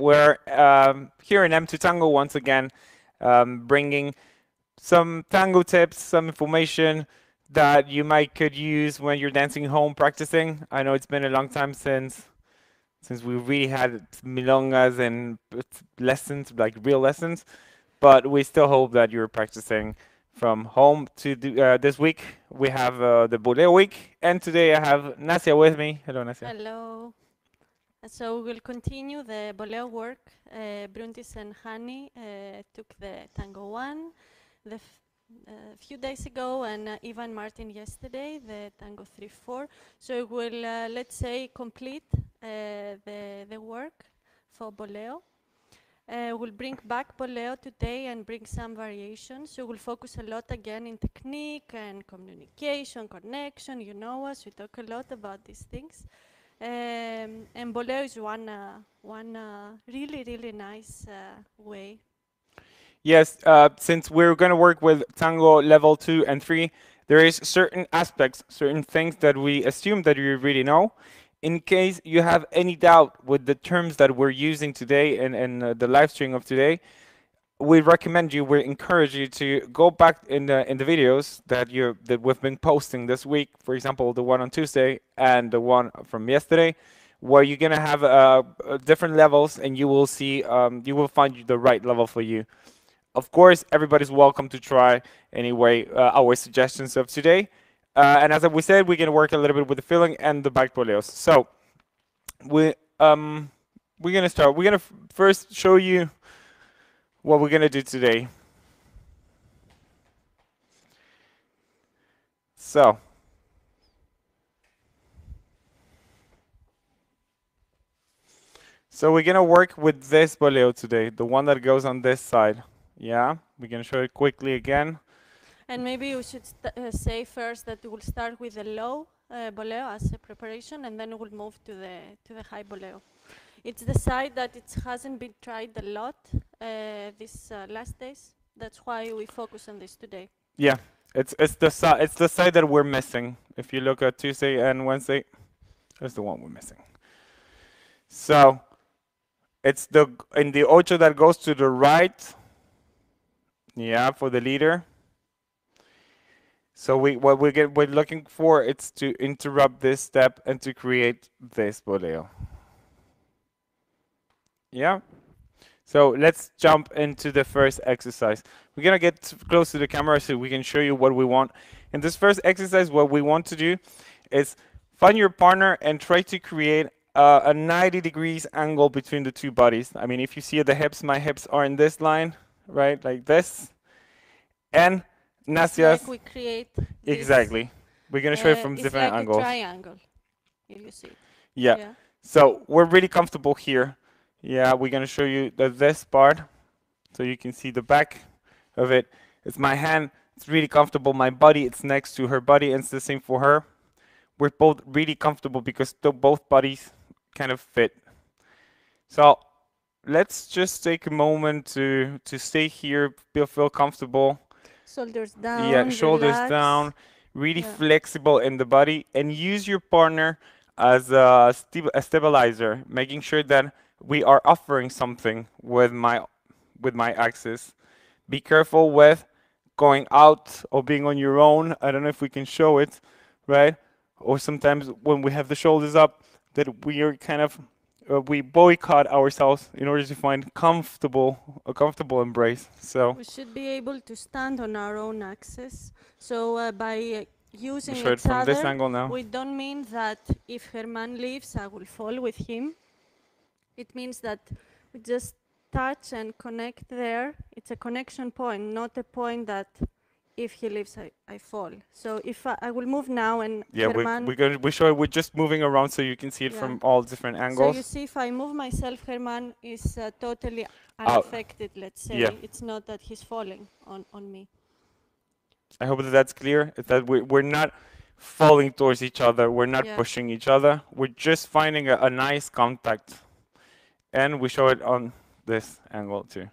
we're um, here in M2 Tango once again, um, bringing some tango tips, some information that you might could use when you're dancing home practicing. I know it's been a long time since since we really had milongas and lessons, like real lessons, but we still hope that you're practicing from home to do, uh, this week. We have uh, the Boleo week, and today I have Nasia with me. Hello, Nasia. Hello. So we'll continue the Boleo work. Uh, Bruntis and Hani uh, took the Tango 1 the a uh, few days ago and uh, Ivan Martin yesterday, the Tango 3-4. So we'll, uh, let's say, complete uh, the, the work for Boleo. Uh, we'll bring back Boleo today and bring some variations. So we'll focus a lot again in technique and communication, connection. You know us, we talk a lot about these things. Um, and Boleo is one, uh, one uh, really, really nice uh, way. Yes, uh, since we're going to work with Tango level 2 and 3, there is certain aspects, certain things that we assume that you really know in case you have any doubt with the terms that we're using today and, and uh, the live stream of today, we recommend you, we encourage you to go back in the in the videos that you that we've been posting this week. For example, the one on Tuesday and the one from yesterday, where you're gonna have uh, uh different levels, and you will see um, you will find the right level for you. Of course, everybody's welcome to try anyway uh, our suggestions of today. Uh, and as we said, we're to work a little bit with the filling and the back boleos. So we, um, we're to start. We're to first show you what we're going to do today. So So we're going to work with this boleo today, the one that goes on this side. Yeah, going to show it quickly again. And maybe we should uh, say first that we'll start with the low uh, boleo as a preparation, and then we'll move to the to the high boleo. It's the side that it hasn't been tried a lot uh, these uh, last days. That's why we focus on this today. Yeah, it's it's the side it's the side that we're missing. If you look at Tuesday and Wednesday, that's the one we're missing. So it's the in the ocho that goes to the right. Yeah, for the leader. So we what we get we're looking for it's to interrupt this step and to create this boleo. Yeah. So let's jump into the first exercise. We're gonna get close to the camera so we can show you what we want. In this first exercise, what we want to do is find your partner and try to create uh, a 90 degrees angle between the two bodies. I mean, if you see the hips, my hips are in this line, right, like this. And Nasia's. Like we create. Exactly. We're gonna show uh, it from different like angles. triangle. If you see. Yeah. yeah. So we're really comfortable here. Yeah, we're gonna show you the this part, so you can see the back of it. It's my hand. It's really comfortable. My body, it's next to her body, and it's the same for her. We're both really comfortable because both bodies kind of fit. So let's just take a moment to to stay here, feel feel comfortable. Shoulders down. Yeah, shoulders relax. down. Really yeah. flexible in the body, and use your partner as a, a stabilizer, making sure that we are offering something with my with my axis. Be careful with going out or being on your own. I don't know if we can show it, right? Or sometimes when we have the shoulders up, that we are kind of uh, we boycott ourselves in order to find comfortable a comfortable embrace. So we should be able to stand on our own axis. So uh, by using each other, this angle now. we don't mean that if German leaves, I will fall with him. It means that we just touch and connect there. It's a connection point, not a point that if he leaves, I, I fall. So if I, I will move now and yeah, German, we, we're going we show we're just moving around so you can see it yeah. from all different angles. So you see, if I move myself, German is uh, totally unaffected. Let's say yeah. it's not that he's falling on on me. I hope that that's clear. That we we're not falling towards each other. We're not yeah. pushing each other. We're just finding a, a nice contact, and we show it on this angle too.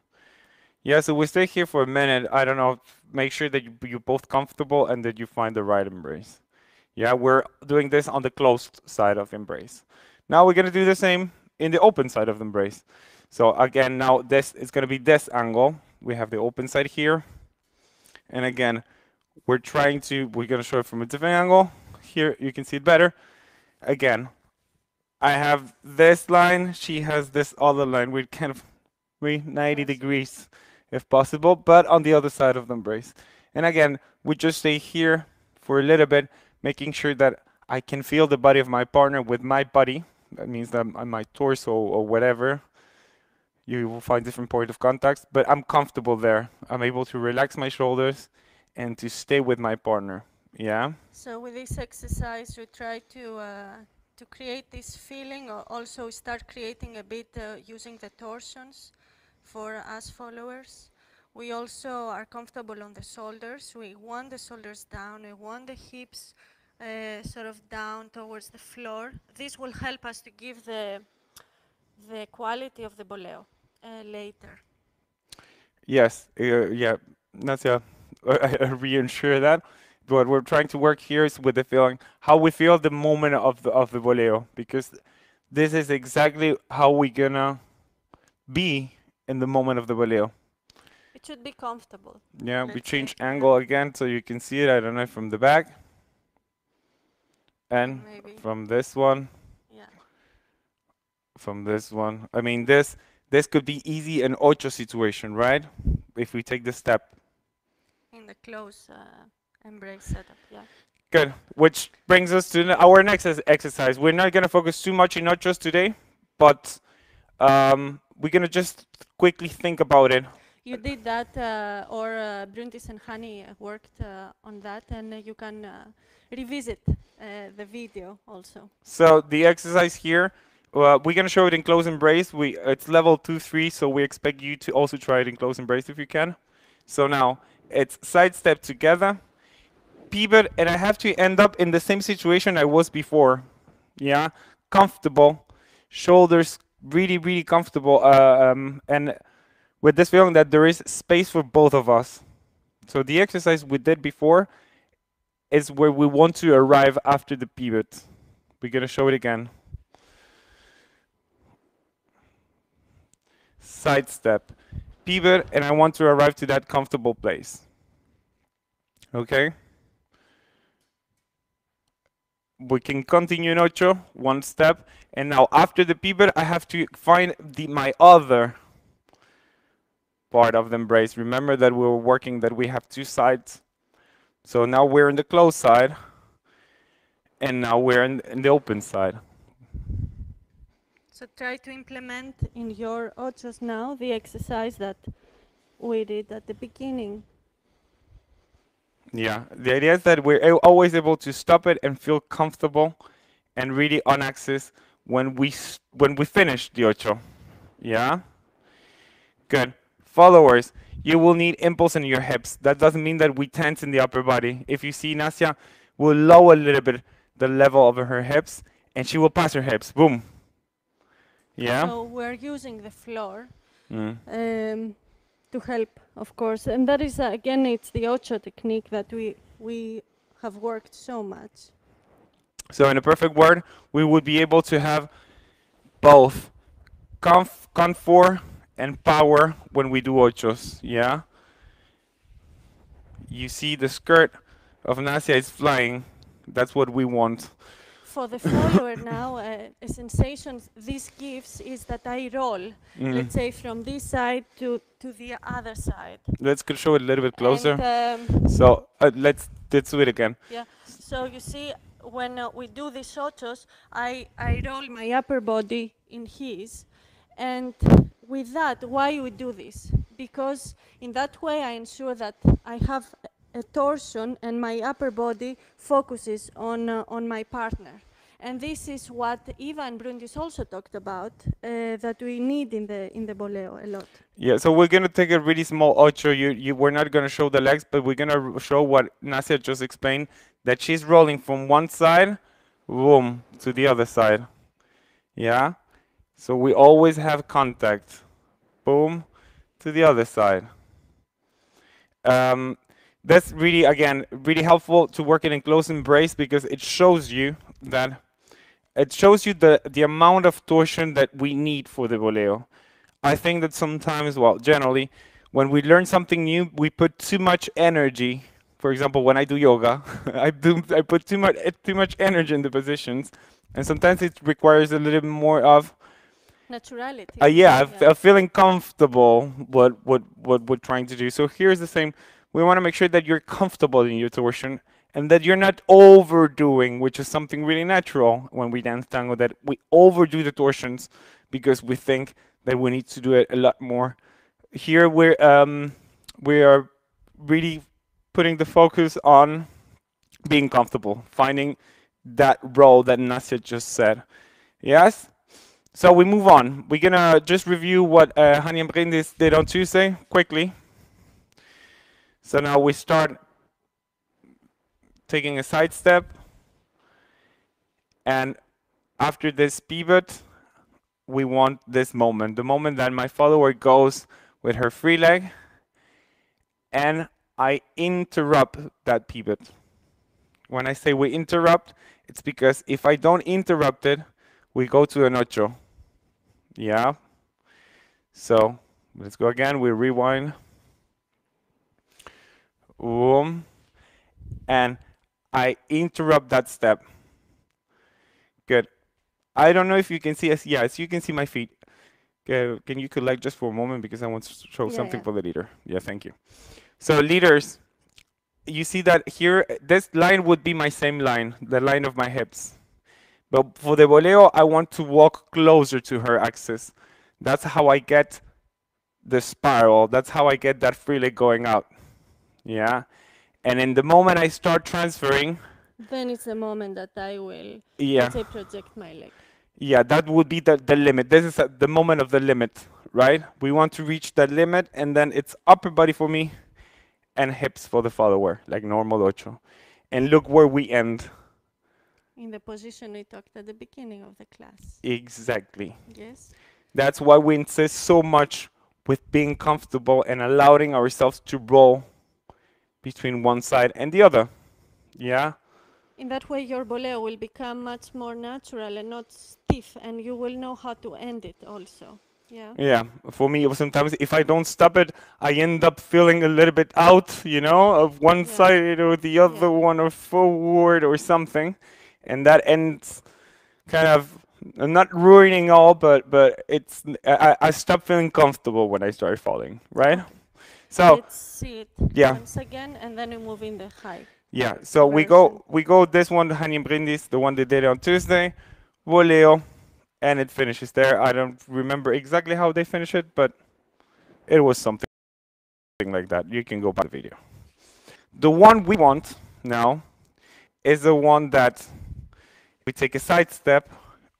Yeah, so we stay here for a minute. I don't know make sure that you, you're both comfortable and that you find the right embrace. Yeah, we're doing this on the closed side of embrace. Now we're to do the same in the open side of embrace. So again, now this is to be this angle. We have the open side here. And again, we're trying to, we're to show it from a different angle. Here, you can see it better. Again, I have this line. She has this other line. We kind of, we 90 degrees if possible, but on the other side of the embrace. And again, we just stay here for a little bit, making sure that I can feel the body of my partner with my body. That means that my torso or whatever, you will find different point of contacts, but I'm comfortable there. I'm able to relax my shoulders and to stay with my partner. Yeah. So with this exercise, we try to uh, to create this feeling, or also start creating a bit uh, using the torsions for us followers. We also are comfortable on the shoulders. We want the shoulders down. We want the hips uh, sort of down towards the floor. This will help us to give the the quality of the boleo uh, later. Yes. Uh, yeah. Nasia, I reassure that. What we're trying to work here is with the feeling, how we feel the moment of the of the boleo, because this is exactly how we're gonna be in the moment of the boleo. It should be comfortable. Yeah, we change angle again so you can see it. I don't know from the back. And Maybe. from this one, Yeah. from this one. I mean, this this could be easy an ocho situation, right? If we take the step. In the close uh, embrace setup. Yeah. Good. Which brings us to our next exercise. We're not going to focus too much in ochos today, but um, we're going to just quickly think about it. You did that, uh, or uh, Bruntis and Hani worked uh, on that, and uh, you can uh, revisit uh, the video also. So the exercise here, uh, we're gonna show it in close embrace. We it's level two, three, so we expect you to also try it in close embrace if you can. So now it's side step together, pivot, and I have to end up in the same situation I was before. Yeah, comfortable, shoulders really, really comfortable, uh, um, and with this feeling that there is space for both of us. So the exercise we did before is where we want to arrive after the pivot. We're gonna show it again. Side step, pivot, and I want to arrive to that comfortable place. Okay? We can continue in ocho, one step, and now after the pivot, I have to find the my other part of the embrace. Remember that we were working that we have two sides. So now we're in the closed side, and now we're in, in the open side. So try to implement in your ochos now the exercise that we did at the beginning. Yeah, the idea is that we're always able to stop it and feel comfortable and really on axis when we when we finish the ocho. Yeah. Good. Followers, you will need impulse in your hips. That doesn't mean that we tense in the upper body. If you see Nasia, will lower a little bit the level of her hips, and she will pass her hips. Boom. Yeah. So we're using the floor Mm. um, to help, of course, and that is uh, again, it's the ocho technique that we we have worked so much. So in a perfect word, we would be able to have both conf, comfort and power when we do ochos, yeah? You see the skirt of Nasia is flying. That's what we want. For the follower now, uh, a sensation this gives is that I roll, Mm. let's say from this side to, to the other side. Let's show it a little bit closer. And, um, so uh, let's let's do it again. Yeah. So you see, when uh, we do these ochos, I, I roll my upper body in his. And with that, why we do this? Because in that way, I ensure that I have torsion and my upper body focuses on, uh, on my partner. And this is what Ivan Brundis also talked about, uh, that we need in the, in the boleo a lot. Yeah, so we're gonna take a really small ocho. You, you, we're not gonna show the legs, but we're gonna show what Nasia just explained. That she's rolling from one side, boom, to the other side. Yeah. So we always have contact, boom, to the other side. Um, that's really again really helpful to work it in close embrace because it shows you that it shows you the the amount of torsion that we need for the boleo. I think that sometimes, well, generally, when we learn something new, we put too much energy. For example, when I do yoga, I do I put too much too much energy in the positions, and sometimes it requires a little bit more of Naturality. uh, yeah, of- of feeling comfortable what what what we're trying to do. So here's the same. We want to make sure that you're comfortable in your torsion and that you're not overdoing, which is something really natural when we dance tango. That we overdo the torsions because we think that we need to do it a lot more. Here we're um, we are really putting the focus on being comfortable, finding that role that Nasia just said. Yes. So we move on. We're gonna just review what uh, Hani and Brindis did on Tuesday quickly. So now we start taking a side step, and after this pivot, we want this moment, the moment that my follower goes with her free leg, and I interrupt that pivot. When I say we interrupt, it's because if I don't interrupt it, we go to an ocho. Yeah. So let's go again. We rewind. Boom. And I interrupt that step. Good. I don't know if you can see us. Yes, you can see my feet. Okay, Can you collect just for a moment because I want to show Yeah, something yeah. for the leader. Yeah, thank you. So leaders, you see that here, this line would be my same line, the line of my hips. But for the boleo, I want to walk closer to her axis. That's how I get the spiral. That's how I get that free leg going out. Yeah. And in the moment I start transferring, Then it's the moment that I will, yeah, project my leg. yeah, that would be the, the limit. This is at the moment of the limit, right? We want to reach that limit, and then it's upper body for me and hips for the follower, like normal ocho. And look where we end. In the position we talked at the beginning of the class. Exactly. Yes? That's why we insist so much with being comfortable and allowing ourselves to roll between one side and the other. Yeah? In that way, your boleo will become much more natural and not stiff, and you will know how to end it also. Yeah? Yeah. For me, sometimes if I don't stop it, I end up feeling a little bit out, you know, of one Yeah. side or the other Yeah. one or forward or something. And that ends kind of uh, not ruining all, but but it's I, I I stop feeling comfortable when I start falling, right? So Let's see it yeah. once again, and then we move in the high. Yeah, so we go we go this one, Hani and Brindis, the one they did on Tuesday, Boleo, and it finishes there. I don't remember exactly how they finish it, but it was something like that. You can go back to the video. The one we want now is the one that we take a side step,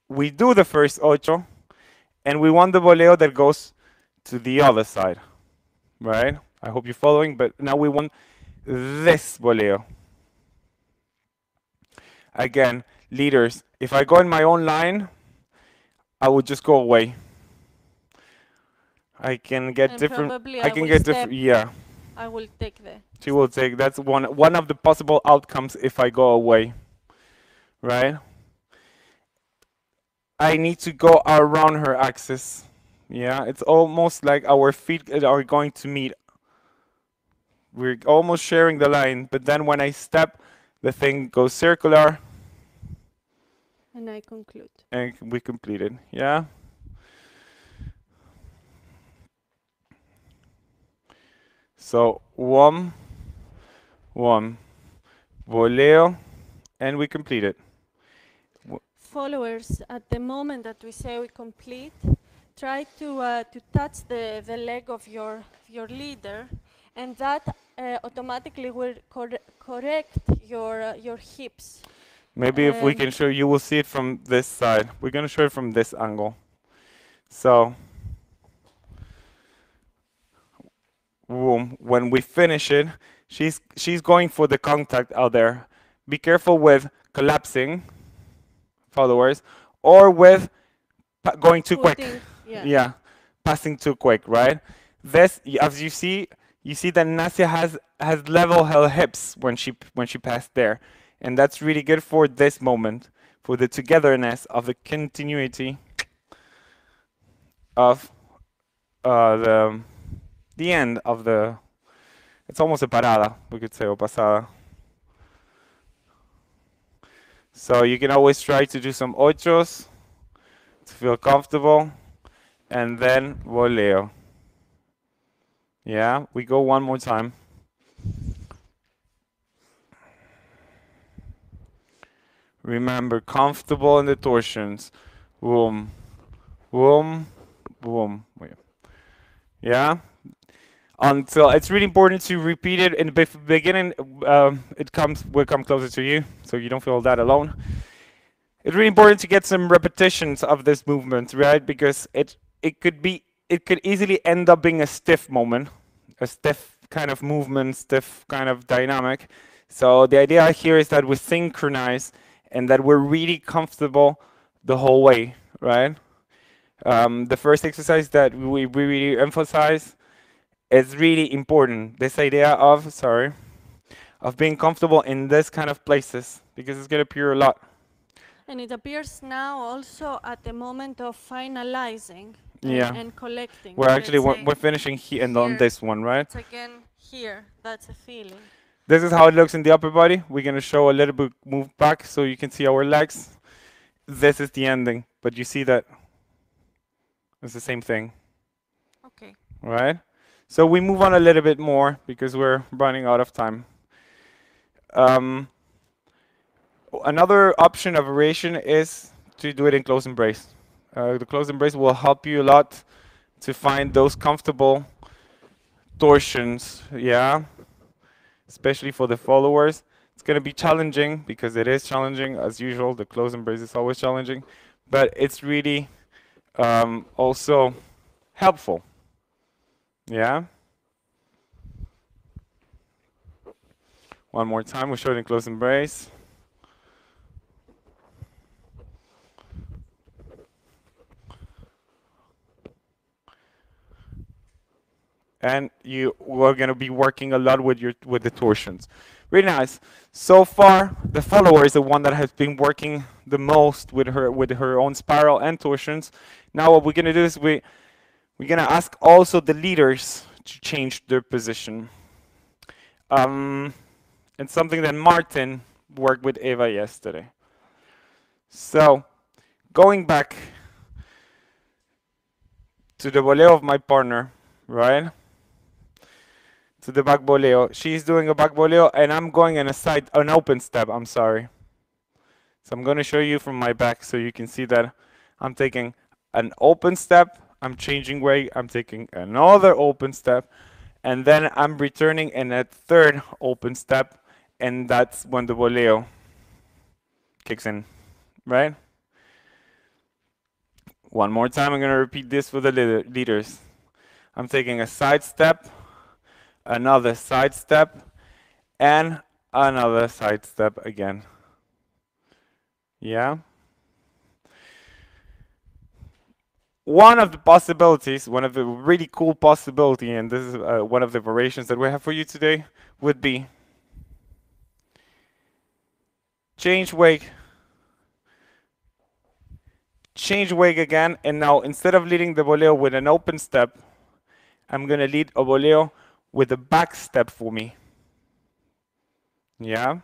we do the first ocho, and we want the boleo that goes to the other side, right? I hope you're following, but now we want this boleo. Again, leaders, if I go in my own line, I would just go away. I can get And different. I I can get different. Yeah, I will take the. she will take. That's one one of the possible outcomes if I go away. Right. I need to go around her axis. Yeah, it's almost like our feet are going to meet. We're almost sharing the line, but then when I step, the thing goes circular And I conclude. and we complete it. Yeah. So one, one, boleo, and we complete it. Followers, at the moment that we say we complete, try to uh, to touch the, the leg of your your leader, and that uh, automatically will cor- correct your uh, your hips. Maybe if we can show you, will see it from this side. We're gonna show it from this angle. So. When we finish it, she's she's going for the contact out there. Be careful with collapsing, followers, or with going too quick. Yeah. Yeah, passing too quick, right? This, as you see, you see that Nasia has has level her hips when she when she passed there, and that's really good for this moment, for the togetherness of the continuity of uh, the the end of the. It's almost a parada, we could say, or pasada. So you can always try to do some ochos to feel comfortable, and then boleo. Yeah, we go one more time. Remember, comfortable in the torsions. Boom, boom, boom. Yeah? Until it's really important to repeat it in the beginning. Um, it comes will come closer to you, so you don't feel that alone. It's really important to get some repetitions of this movement, right? Because it it could be it could easily end up being a stiff moment, a stiff kind of movement, stiff kind of dynamic. So the idea here is that we synchronize and that we're really comfortable the whole way, right? Um, the first exercise that we, we really emphasize is really important. This idea of, sorry, of being comfortable in this kind of places because it's going to appear a lot. And it appears now also at the moment of finalizing yeah. and, collecting. We're actually we're, we're, finishing here and on this one, right? It's again here. That's a feeling. This is how it looks in the upper body. We're going to show a little bit move back so you can see our legs. This is the ending, but you see that it's the same thing. Okay. Right? So we move on a little bit more because we're running out of time. Um, another option of variation is to do it in close embrace. Uh, the close embrace will help you a lot to find those comfortable torsions, yeah, especially for the followers. It's going to be challenging because it is challenging as usual. The close embrace is always challenging, but it's really um, also helpful. Yeah. One more time, we show it in close embrace. And you we're going to be working a lot with your with the torsions. Really nice. So far, the follower is the one that has been working the most with her with her own spiral and torsions. Now what we're going to do is we we're going to ask also the leaders to change their position. Um, and something that Martin worked with Eva yesterday. So, going back to the boleo of my partner, right? To the back boleo. She's doing a back boleo and I'm going in a side, an open step, I'm sorry. So I'm going to show you from my back so you can see that I'm taking an open step, I'm changing way, I'm taking another open step, and then I'm returning in a third open step, and that's when the boleo kicks in, right? One more time, I'm going to repeat this for the leaders. I'm taking a side step, another side step, and another side step again. Yeah? One of the possibilities, one of the really cool possibility, and this is uh, one of the variations that we have for you today, would be change wake, change wake again, and now instead of leading the boleo with an open step, I'm going to lead a boleo with a back step for me. Yeah.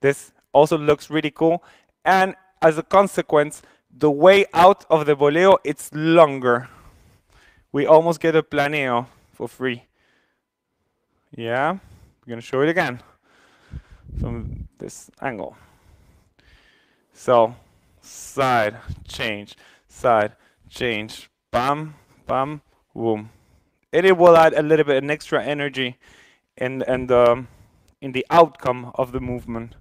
This also looks really cool. And as a consequence, the way out of the boleo, it's longer. We almost get a planeo for free. Yeah. Going to show it again from this angle. So, side, change, side, change, bam, bam, boom it will add a little bit an extra energy in and um, in the outcome of the movement.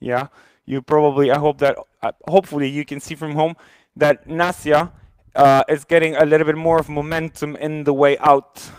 Yeah, you probably I hope that uh, hopefully you can see from home that Nasia uh, is getting a little bit more of momentum in the way out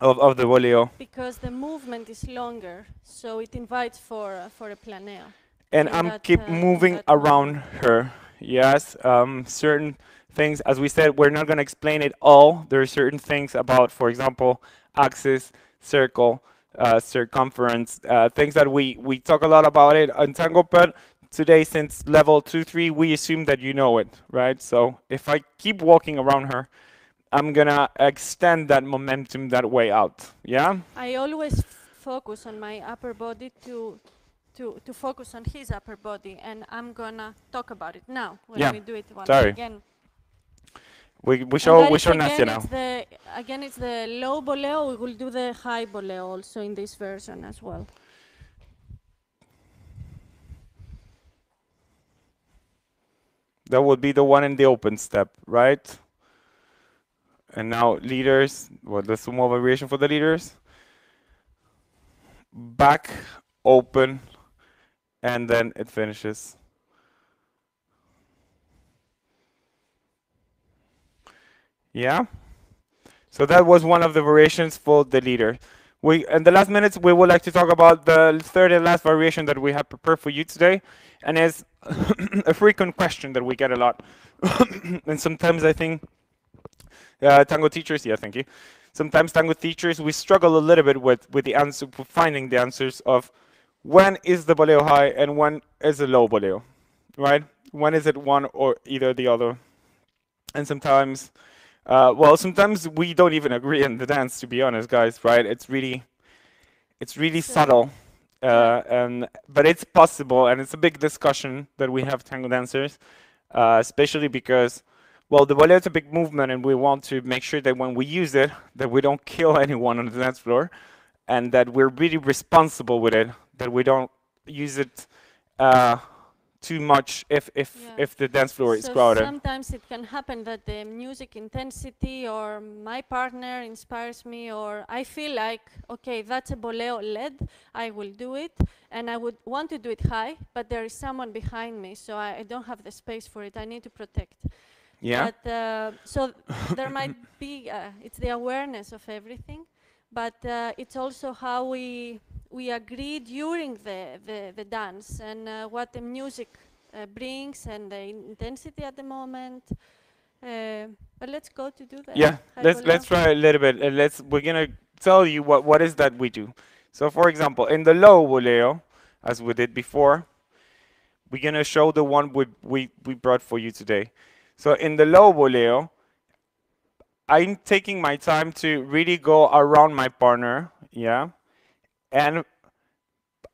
of, of the boleo. Because the movement is longer, so it invites for uh, for a planeo. And I'm that, keep uh, moving around her. Yes, um, certain things. As we said, we're not going to explain it all. There are certain things about, for example, axis, circle, uh, circumference, uh, things that we, we talk a lot about it on Tango, but today since level 2, 3, we assume that you know it, right? So if I keep walking around her, I'm gonna extend that momentum that way out. Yeah? I always focus on my upper body to to to focus on his upper body, and I'm gonna talk about it now when Yeah, we do it once sorry. again. We, we show, we show again, now. it's the again it's the low boleo. We will do the high boleo also in this version as well. That would be the one in the open step, right? And now leaders, well, the sumo variation for the leaders. Back, open, and then it finishes. Yeah? So that was one of the variations for the leader. We, in the last minutes, we would like to talk about the third and last variation that we have prepared for you today, and is a frequent question that we get a lot. and sometimes I think uh, tango teachers, yeah, thank you. Sometimes tango teachers, we struggle a little bit with, with the answer, finding the answers of when is the boleo high and when is the low boleo, right? When is it one or either the other? And sometimes, uh, well, sometimes we don't even agree in the dance, to be honest, guys, right? It's really, it's really subtle. Uh, and but it's possible, and it's a big discussion that we have tango dancers, uh, especially because, well, the boleo is a big movement, and we want to make sure that when we use it, that we don't kill anyone on the dance floor, and that we're really responsible with it, that we don't use it uh, too much if if Yeah. if the dance floor is so crowded. sometimes it can happen that the music intensity or my partner inspires me or I feel like okay that's a boleo led I will do it and I would want to do it high but there is someone behind me so I, I don't have the space for it I need to protect Yeah. but uh, so there might be uh, it's the awareness of everything but uh, it's also how we we agree during the, the, the dance and uh, what the music uh, brings and the intensity at the moment. Uh, but let's go to do that. Yeah, Hi, let's let's try a little bit. Uh, let's we're gonna tell you what what is that we do. So for example, in the low boleo, as we did before, we're gonna show the one we we we brought for you today. So in the low boleo, I'm taking my time to really go around my partner, yeah, and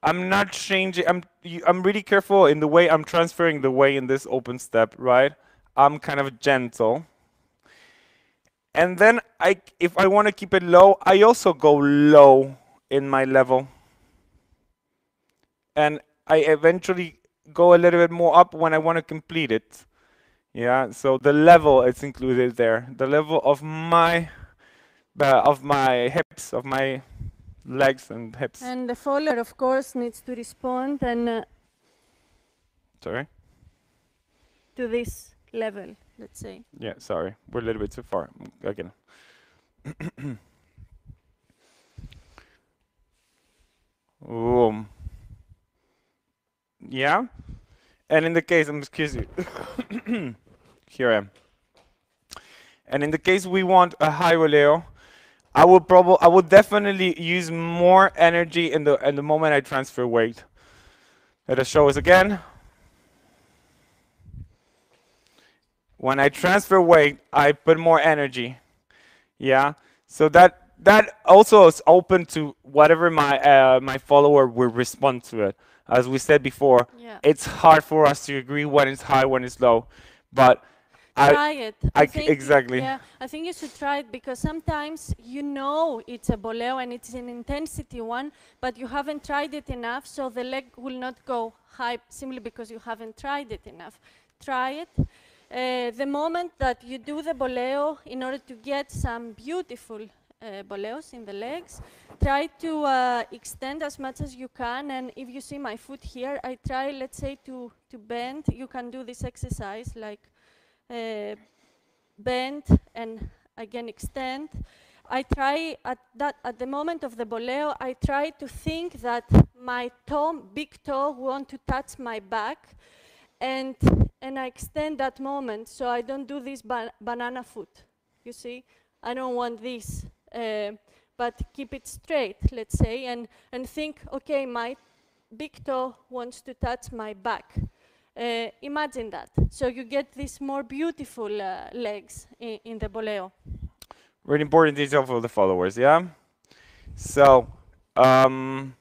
I'm not changing. I'm I'm really careful in the way I'm transferring the way in this open step, right? I'm kind of gentle. And then I, if I want to keep it low, I also go low in my level. And I eventually go a little bit more up when I want to complete it. Yeah, so the level is included there. The level of my, uh, of my hips, of my legs and hips. And the follower, of course, needs to respond and uh, Sorry. to this level, let's say. Yeah, sorry. We're a little bit too far. Again. Boom. Yeah? And in the case, um, excuse you. Here I am. And in the case we want a high boleo, I would probably, I would definitely use more energy in the in the moment I transfer weight. Let us show us again. When I transfer weight, I put more energy. Yeah. So that that also is open to whatever my uh, my follower will respond to it. As we said before, Yeah. it's hard for us to agree when it's high, when it's low. But I try it. I c- think, exactly. Yeah, I think you should try it because sometimes you know it's a boleo and it's an intensity one, but you haven't tried it enough, so the leg will not go high simply because you haven't tried it enough. Try it. Uh, the moment that you do the boleo, in order to get some beautiful uh, boleos in the legs, try to uh, extend as much as you can. And if you see my foot here, I try, let's say, to, to bend. You can do this exercise like bend and again extend. I try at that at the moment of the boleo, I try to think that my toe, big toe, want to touch my back, and and I extend that moment so I don't do this ba- banana foot. You see, I don't want this, uh, but keep it straight, let's say, and and think, okay, my big toe wants to touch my back. Uh, imagine that. So you get these more beautiful uh, legs in, in the boleo. really important detail for the followers, yeah? So, um,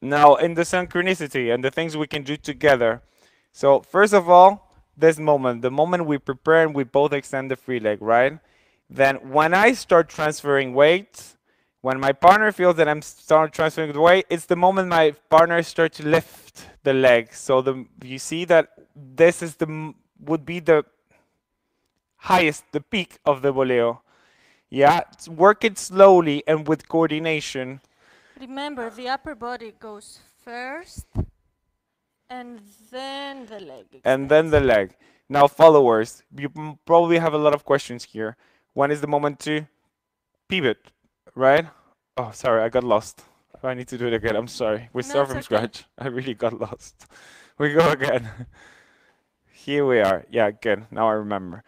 now in the synchronicity and the things we can do together. So first of all, this moment, the moment we prepare and we both extend the free leg, right? Then when I start transferring weight, when my partner feels that I'm start transferring the weight, it's the moment my partner starts to lift the leg. So the you see that this is the would be the highest, the peak of the boleo. Yeah, work it slowly and with coordination. Remember, the upper body goes first, and then the leg. And then the leg. Now, followers, you probably have a lot of questions here. When is the moment to pivot, right? Oh, sorry, I got lost. I need to do it again. I'm sorry. We No, start from okay. scratch. I really got lost. We go again. Here we are. Yeah, good. Now I remember.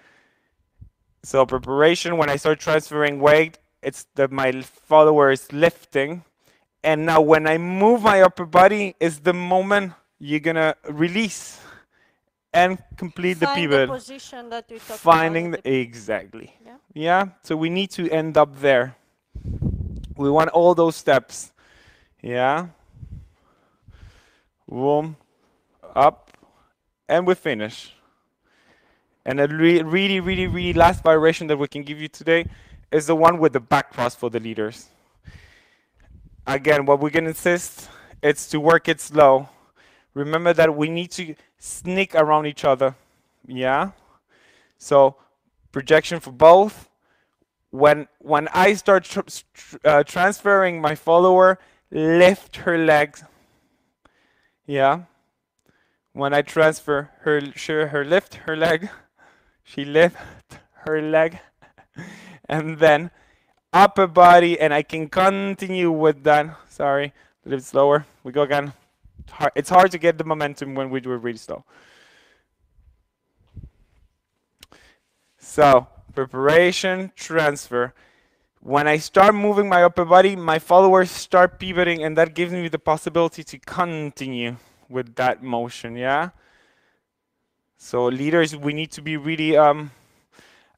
So preparation, when I start transferring weight, it's that my follower is lifting. And now when I move my upper body is the moment you're gonna release and complete the Find pivot. the position that we Finding about. the, exactly. Yeah. Yeah. So we need to end up there. We want all those steps. Yeah. Boom. Up. And we finish. And a re- really, really, really last variation that we can give you today is the one with the back cross for the leaders. Again, what we can insist it's to work it slow. Remember that we need to sneak around each other. Yeah. So projection for both. When when I start tr- uh, transferring my follower, lift her legs. Yeah. When I transfer her, sure her lift her leg, she lift her leg, and then upper body, and I can continue with that. Sorry, a little bit slower. We go again. It's hard, it's hard to get the momentum when we do it really slow. So, preparation, transfer. When I start moving my upper body, my followers start pivoting, and that gives me the possibility to continue with that motion, yeah? So, leaders, we need to be really um,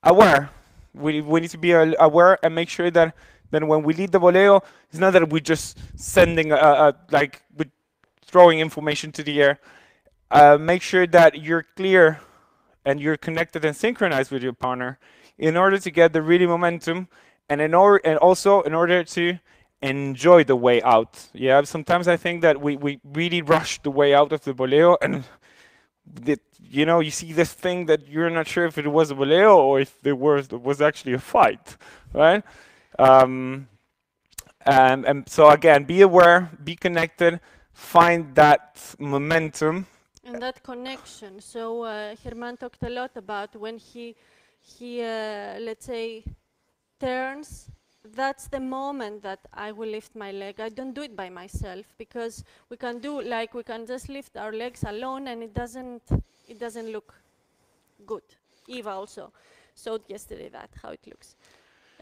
aware. We, we need to be uh, aware and make sure that then when we lead the boleo, it's not that we're just sending, a, a, like, with throwing information to the air. Uh, make sure that you're clear and you're connected and synchronized with your partner in order to get the really momentum and in order and also in order to enjoy the way out. Yeah sometimes i think that we, we really rush the way out of the boleo and that you know you see this thing that you're not sure if it was a boleo or if there was was actually a fight right? Um, and and so again be aware be connected find that momentum. And that connection. So uh, German talked a lot about when he, he uh, let's say, turns. That's the moment that I will lift my leg. I don't do it by myself because we can do like we can just lift our legs alone, and it doesn't it doesn't look good. Eva also showed yesterday that how it looks.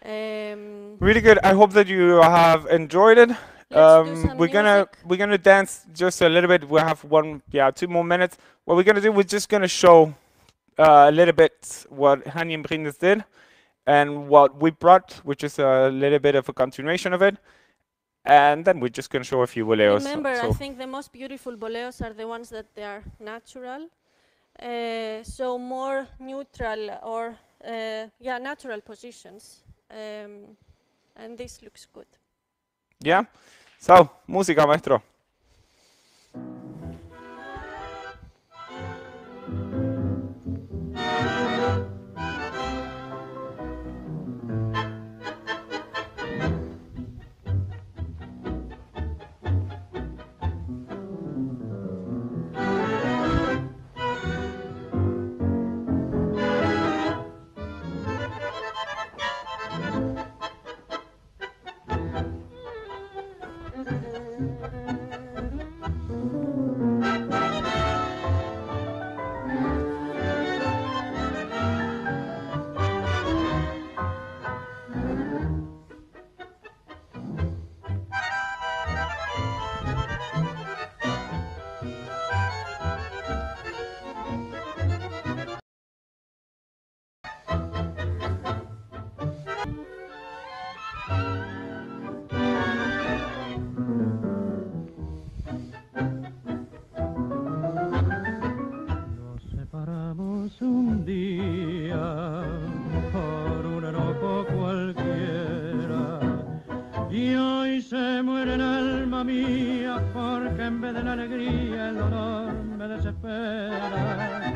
Um, Really good. I hope that you have enjoyed it. Let's do some Um, we're gonna music. we're gonna dance just a little bit. We have one, yeah, two more minutes. What we're gonna do, we're just gonna show a little bit what Hani and Brindes did and what we brought, which is a little bit of a continuation of it. And then we're just gonna show a few boleos. Remember, I So- think the most beautiful boleos are the ones that they are natural. Uh, so more neutral or uh, yeah, natural positions. Um, and this looks good. yeah. So, música, maestro. Un día por un cualquiera. Y hoy se muere el alma mía porque en vez de la alegría el dolor me desespera.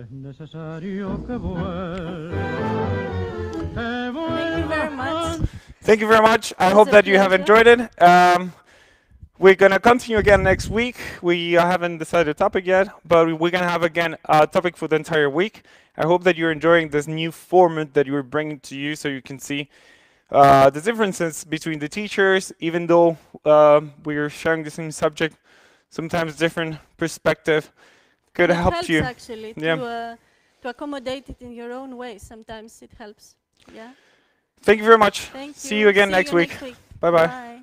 Es necesario que vuelva. Que vuelva Thank you very much. I hope that you have enjoyed it. Um, we're gonna continue again next week. We uh, haven't decided a topic yet, but we're gonna have again a topic for the entire week. I hope that you're enjoying this new format that we're bringing to you, so you can see uh, the differences between the teachers, even though um we're sharing the same subject, sometimes different perspective could help helps you. actually Yeah. to, uh, to accommodate it in your own way. Sometimes it helps. Yeah. Thank you very much. Thank. See you again See next you week. Next week. Bye bye. Bye.